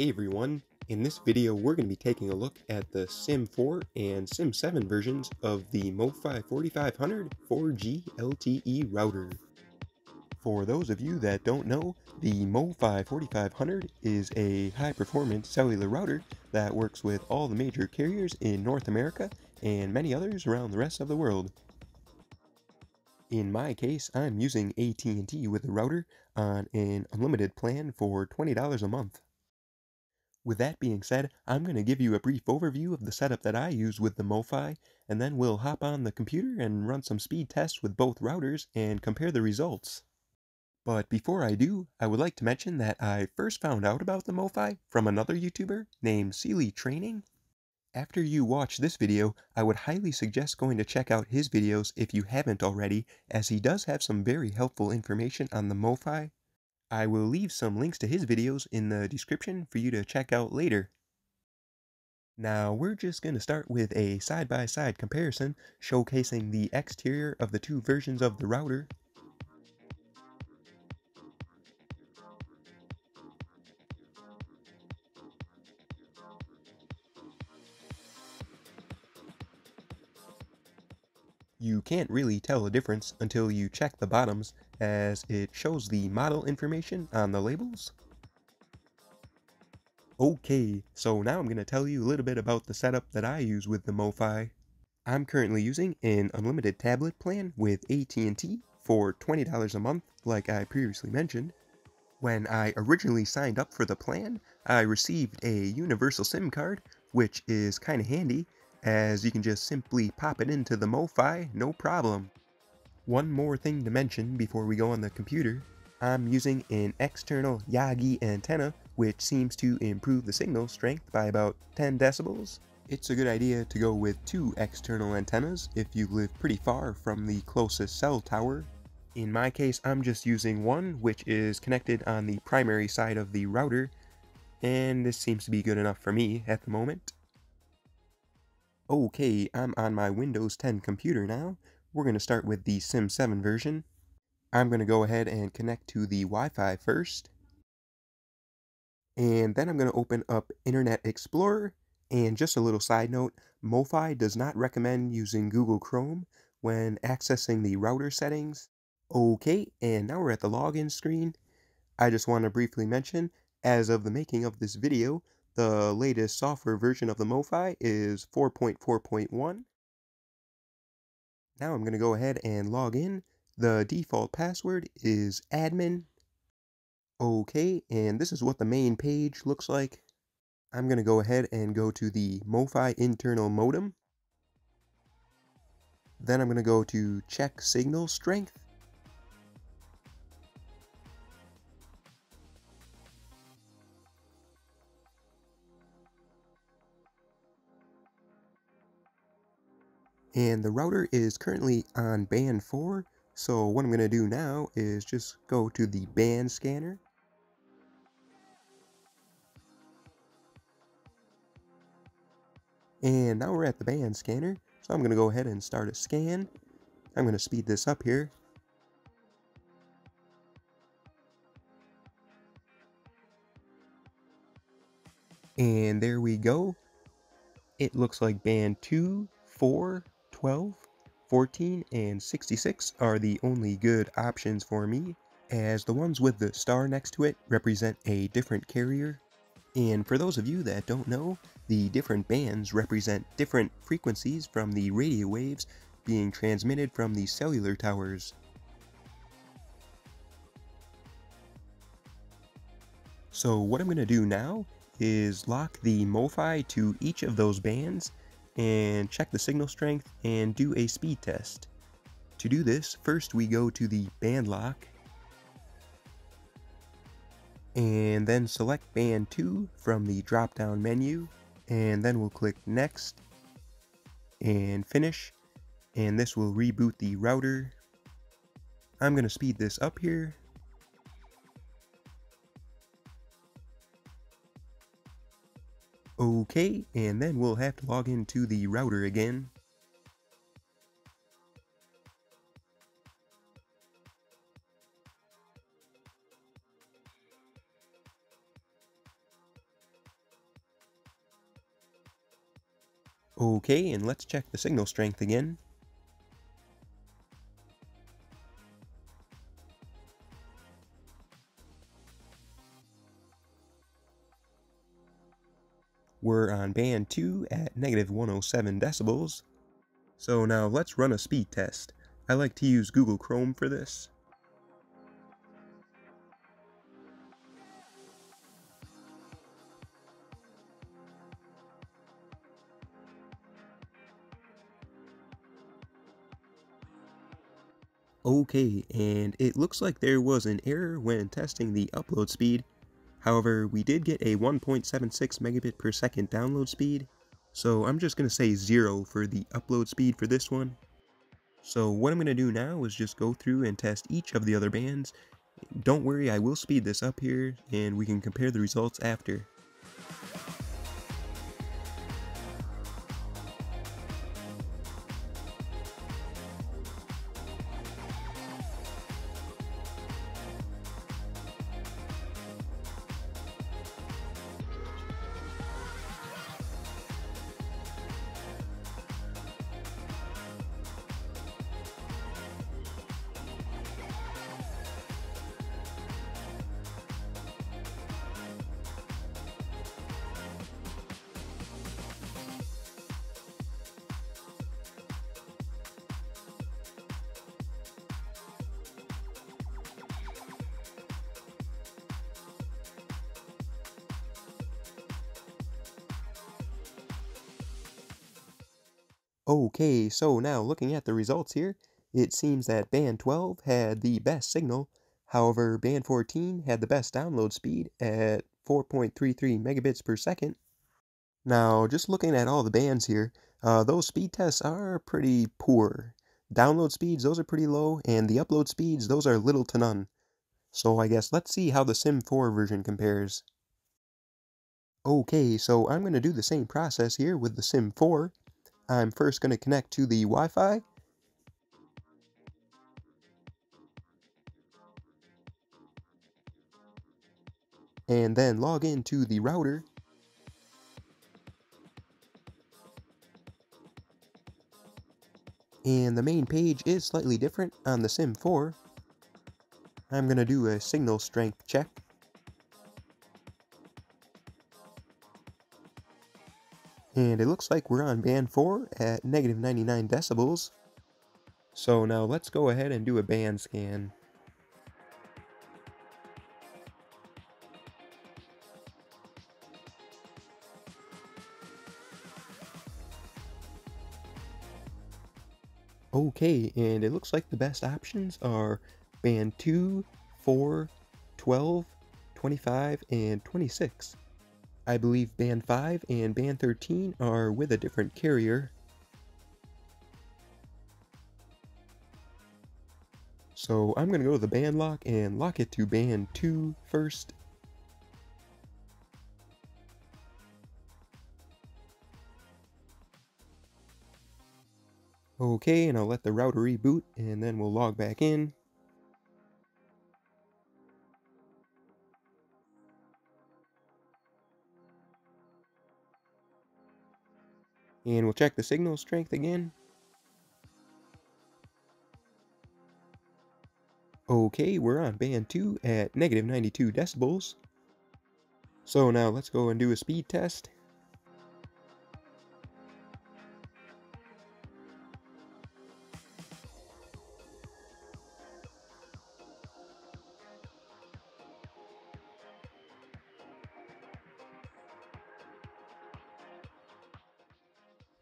Hey everyone, in this video we're going to be taking a look at the Sim 4 and Sim 7 versions of the MoFi 4500 4G LTE router. For those of you that don't know, the MoFi 4500 is a high-performance cellular router that works with all the major carriers in North America and many others around the rest of the world. In my case, I'm using AT&T with the router on an unlimited plan for $20 a month. With that being said, I'm going to give you a brief overview of the setup that I use with the MoFi, and then we'll hop on the computer and run some speed tests with both routers and compare the results. But before I do, I would like to mention that I first found out about the MoFi from another YouTuber named Sele Training, after you watch this video, I would highly suggest going to check out his videos if you haven't already, as he does have some very helpful information on the MoFi. I will leave some links to his videos in the description for you to check out later. Now we're just going to start with a side-by-side -side comparison showcasing the exterior of the two versions of the router You can't really tell the difference until you check the bottoms as it shows the model information on the labels. Okay, so now I'm going to tell you a little bit about the setup that I use with the MoFi. I'm currently using an unlimited tablet plan with AT&T for $20 a month like I previously mentioned. When I originally signed up for the plan, I received a universal SIM card, which is kinda handy as you can just simply pop it into the MoFi, no problem. One more thing to mention before we go on the computer, I'm using an external Yagi antenna which seems to improve the signal strength by about 10 decibels. It's a good idea to go with two external antennas if you live pretty far from the closest cell tower. In my case, I'm just using one which is connected on the primary side of the router, and this seems to be good enough for me at the moment. Okay, I'm on my Windows 10 computer now. We're going to start with the Sim 7 version. I'm going to go ahead and connect to the Wi-Fi first. And then I'm going to open up Internet Explorer. And just a little side note, MoFi does not recommend using Google Chrome when accessing the router settings. Okay, and now we're at the login screen. I just want to briefly mention, as of the making of this video, the latest software version of the MoFi is 4.4.1. Now I'm going to go ahead and log in. The default password is admin. Okay, and this is what the main page looks like. I'm going to go ahead and go to the MoFi internal modem. Then I'm going to go to check signal strength. And the router is currently on band 4, so what I'm going to do now is just go to the band scanner. And now we're at the band scanner, so I'm going to go ahead and start a scan. I'm going to speed this up here. And there we go. It looks like band 2, 4, 12, 14, and 66 are the only good options for me, as the ones with the star next to it represent a different carrier. And for those of you that don't know, the different bands represent different frequencies from the radio waves being transmitted from the cellular towers. So what I'm going to do now is lock the MoFi to each of those bands and check the signal strength and do a speed test. To do this, first we go to the band lock and then select band 2 from the drop down menu and then we'll click next and finish and this will reboot the router. I'm going to speed this up here Okay, and then we'll have to log into the router again. Okay, and let's check the signal strength again. We're on band 2 at negative 107 decibels. So now let's run a speed test. I like to use Google Chrome for this. Okay, and it looks like there was an error when testing the upload speed. However, we did get a 1.76 megabit per second download speed, so I'm just going to say 0 for the upload speed for this one. So what I'm going to do now is just go through and test each of the other bands. Don't worry, I will speed this up here, and we can compare the results after. Okay, so now looking at the results here, it seems that band 12 had the best signal, however band 14 had the best download speed at 4.33 megabits per second. Now, just looking at all the bands here, uh, those speed tests are pretty poor. Download speeds, those are pretty low, and the upload speeds, those are little to none. So I guess let's see how the Sim 4 version compares. Okay, so I'm going to do the same process here with the Sim 4. I'm first going to connect to the Wi-Fi. And then log into the router. And the main page is slightly different on the Sim 4. I'm going to do a signal strength check. And it looks like we're on band 4 at negative 99 decibels. So now let's go ahead and do a band scan. Okay, and it looks like the best options are band 2, 4, 12, 25, and 26. I believe band 5 and band 13 are with a different carrier. So I'm going to go to the band lock and lock it to band 2 first. Okay, and I'll let the router reboot and then we'll log back in. And we'll check the signal strength again. Okay, we're on band 2 at negative 92 decibels. So now let's go and do a speed test.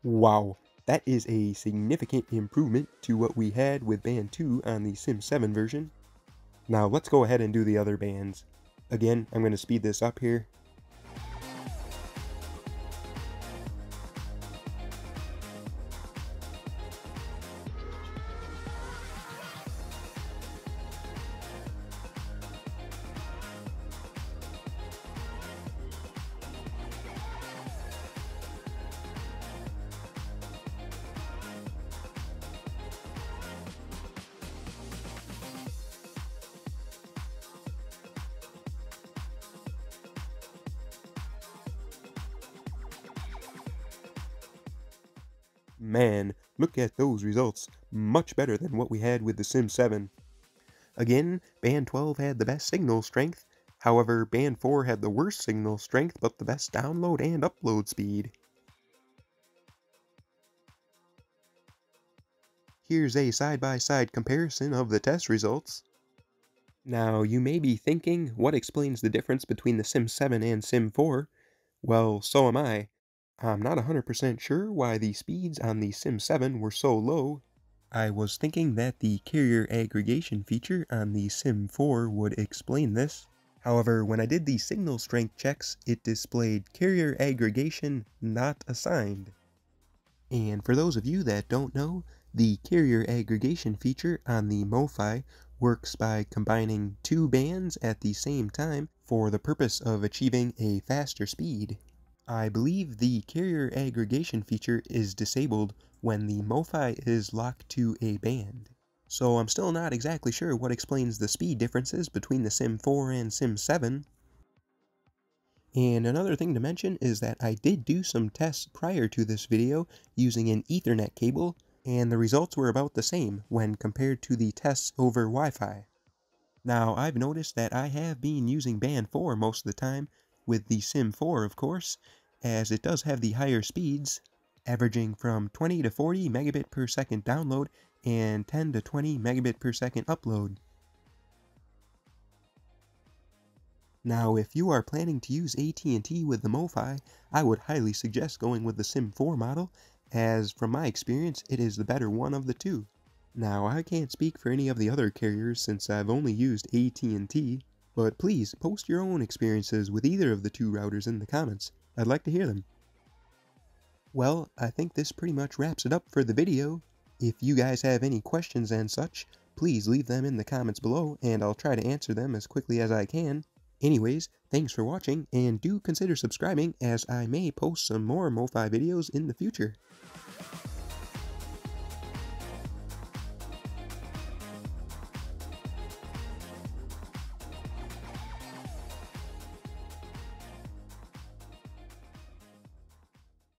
Wow, that is a significant improvement to what we had with band 2 on the Sim 7 version. Now let's go ahead and do the other bands. Again, I'm going to speed this up here. Man, look at those results. Much better than what we had with the Sim 7. Again, Band 12 had the best signal strength, however Band 4 had the worst signal strength but the best download and upload speed. Here's a side-by-side -side comparison of the test results. Now, you may be thinking, what explains the difference between the Sim 7 and Sim 4? Well, so am I. I'm not 100% sure why the speeds on the Sim 7 were so low. I was thinking that the carrier aggregation feature on the Sim 4 would explain this. However, when I did the signal strength checks, it displayed carrier aggregation not assigned. And for those of you that don't know, the carrier aggregation feature on the MoFi works by combining two bands at the same time for the purpose of achieving a faster speed. I believe the carrier aggregation feature is disabled when the MoFi is locked to a band. So I'm still not exactly sure what explains the speed differences between the Sim 4 and Sim 7. And another thing to mention is that I did do some tests prior to this video using an Ethernet cable, and the results were about the same when compared to the tests over Wi-Fi. Now, I've noticed that I have been using Band 4 most of the time, with the Sim 4 of course, as it does have the higher speeds, averaging from 20 to 40 megabit per second download and 10 to 20 megabit per second upload. Now, if you are planning to use AT&T with the MoFi, I would highly suggest going with the Sim 4 model, as from my experience, it is the better one of the two. Now, I can't speak for any of the other carriers since I've only used AT&T, but please post your own experiences with either of the two routers in the comments. I'd like to hear them. Well, I think this pretty much wraps it up for the video. If you guys have any questions and such, please leave them in the comments below and I'll try to answer them as quickly as I can. Anyways, thanks for watching and do consider subscribing as I may post some more MoFi videos in the future.